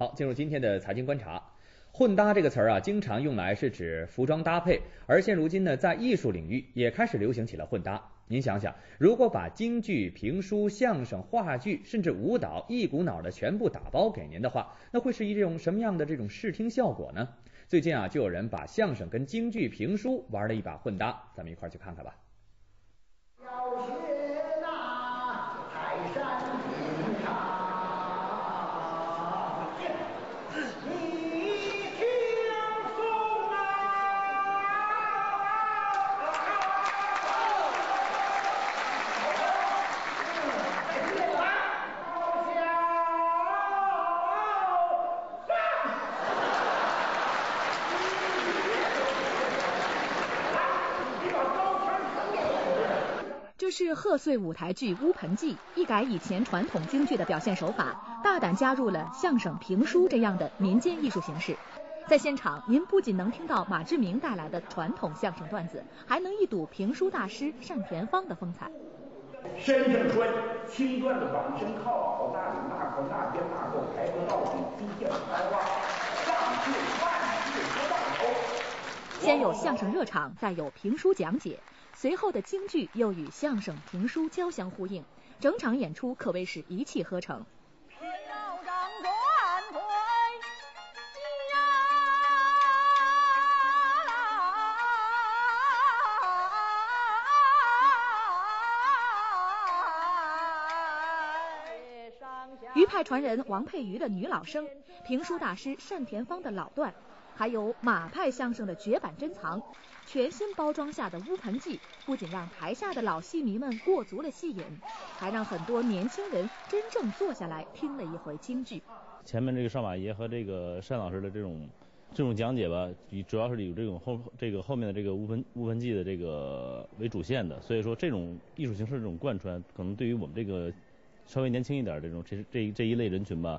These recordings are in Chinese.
好，进入今天的财经观察。混搭这个词儿啊，经常用来是指服装搭配，而现如今呢，在艺术领域也开始流行起了混搭。您想想，如果把京剧、评书、相声、话剧，甚至舞蹈一股脑的全部打包给您的话，那会是一种什么样的这种视听效果呢？最近啊，就有人把相声跟京剧、评书玩了一把混搭，咱们一块儿去看看吧。是贺岁舞台剧《乌盆记》一改以前传统京剧的表现手法，大胆加入了相声、评书这样的民间艺术形式。在现场，您不仅能听到马志明带来的传统相声段子，还能一睹评书大师单田芳的风采。身上穿青缎的绑身靠，好大领，那口那边那够，抬头到底，低线开花，上去万事不到头。先有相声热场，再有评书讲解。随后的京剧又与相声、评书交相呼应，整场演出可谓是一气呵成。余派传人王佩瑜的女老生，评书大师单田芳的老段。还有马派相声的绝版珍藏，全新包装下的乌盆记，不仅让台下的老戏迷们过足了戏瘾，还让很多年轻人真正坐下来听了一回京剧。前面这个少马爷和这个单老师的这种这种讲解吧，以主要是以这种后这个后面的这个乌盆乌盆记的这个为主线的，所以说这种艺术形式这种贯穿，可能对于我们这个稍微年轻一点这种这这这一类人群吧。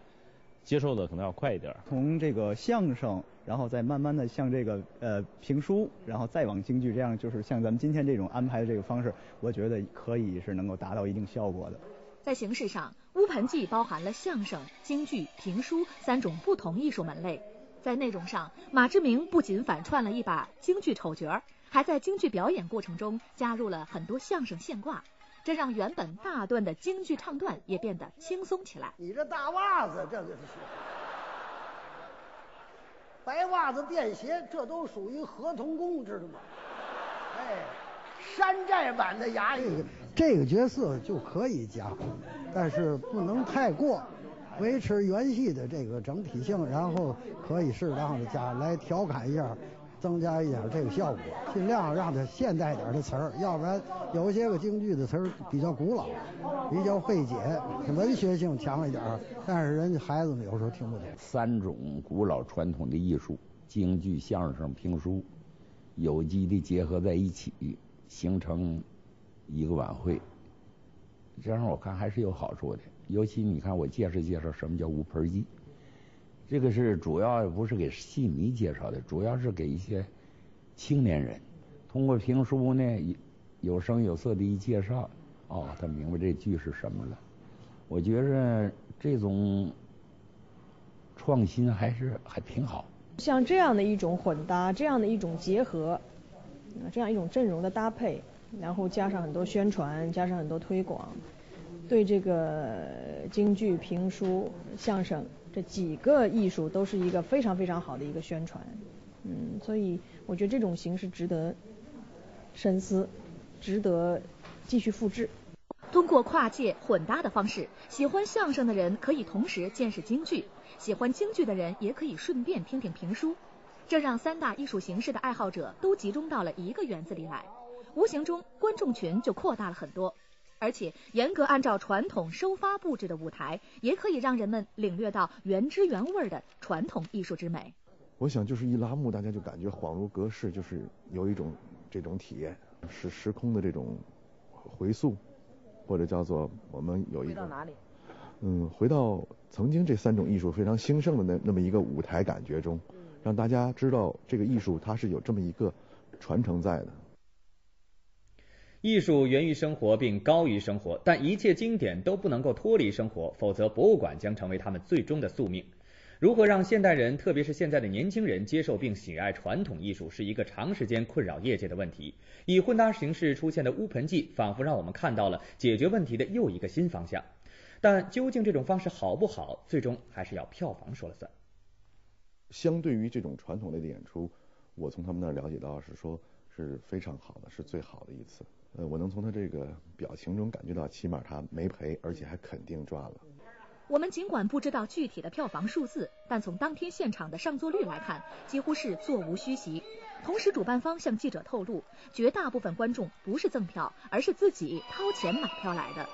接受的可能要快一点。从这个相声，然后再慢慢的像这个呃评书，然后再往京剧，这样就是像咱们今天这种安排的这个方式，我觉得可以是能够达到一定效果的。在形式上，乌盆记包含了相声、京剧、评书三种不同艺术门类；在内容上，马志明不仅反串了一把京剧丑角，还在京剧表演过程中加入了很多相声现挂。这让原本大段的京剧唱段也变得轻松起来。你这大袜子，这就是白袜子便鞋，这都属于合同工，知道吗？哎，山寨版的衙役，这个角色就可以加，但是不能太过，维持原戏的这个整体性，然后可以适当的加来调侃一下。增加一点这个效果，尽量让它现代点的词儿，要不然有些个京剧的词儿比较古老，比较费解，文学性强一点，但是人家孩子们有时候听不懂。三种古老传统的艺术，京剧、相声、评书，有机的结合在一起，形成一个晚会，这样我看还是有好处的。尤其你看，我介绍介绍什么叫五盆鸡。这个是主要不是给戏迷介绍的，主要是给一些青年人通过评书呢，有声有色的一介绍，哦，他明白这剧是什么了。我觉着这种创新还是还挺好。像这样的一种混搭，这样的一种结合，这样一种阵容的搭配，然后加上很多宣传，加上很多推广，对这个京剧、评书、相声。这几个艺术都是一个非常非常好的一个宣传，嗯，所以我觉得这种形式值得深思，值得继续复制。通过跨界混搭的方式，喜欢相声的人可以同时见识京剧，喜欢京剧的人也可以顺便听听评书，这让三大艺术形式的爱好者都集中到了一个园子里来，无形中观众群就扩大了很多。而且严格按照传统收发布置的舞台，也可以让人们领略到原汁原味的传统艺术之美。我想就是一拉幕，大家就感觉恍如隔世，就是有一种这种体验，是时空的这种回溯，或者叫做我们有一个嗯，回到曾经这三种艺术非常兴盛的那那么一个舞台感觉中，让大家知道这个艺术它是有这么一个传承在的。艺术源于生活并高于生活，但一切经典都不能够脱离生活，否则博物馆将成为他们最终的宿命。如何让现代人，特别是现在的年轻人接受并喜爱传统艺术，是一个长时间困扰业界的问题。以混搭形式出现的乌盆记，仿佛让我们看到了解决问题的又一个新方向。但究竟这种方式好不好，最终还是要票房说了算。相对于这种传统类的演出，我从他们那儿了解到是说是非常好的，是最好的一次。呃，我能从他这个表情中感觉到，起码他没赔，而且还肯定赚了。我们尽管不知道具体的票房数字，但从当天现场的上座率来看，几乎是座无虚席。同时，主办方向记者透露，绝大部分观众不是赠票，而是自己掏钱买票来的。